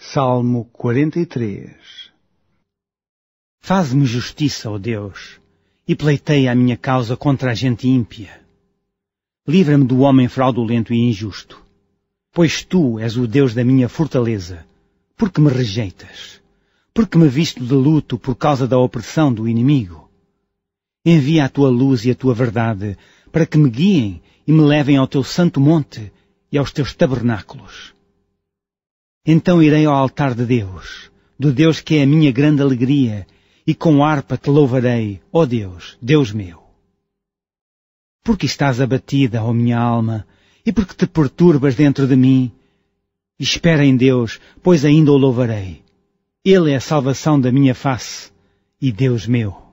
Salmo 43 Faz-me justiça, ó Deus, e pleiteia a minha causa contra a gente ímpia. Livra-me do homem fraudulento e injusto, pois tu és o Deus da minha fortaleza. Por que me rejeitas? Por que me visto de luto por causa da opressão do inimigo? Envia a tua luz e a tua verdade para que me guiem e me levem ao teu santo monte e aos teus tabernáculos. Então irei ao altar de Deus, do Deus que é a minha grande alegria, e com harpa te louvarei, ó Deus, Deus meu. Porque estás abatida, ó minha alma, e porque te perturbas dentro de mim? Espera em Deus, pois ainda o louvarei. Ele é a salvação da minha face, e Deus meu.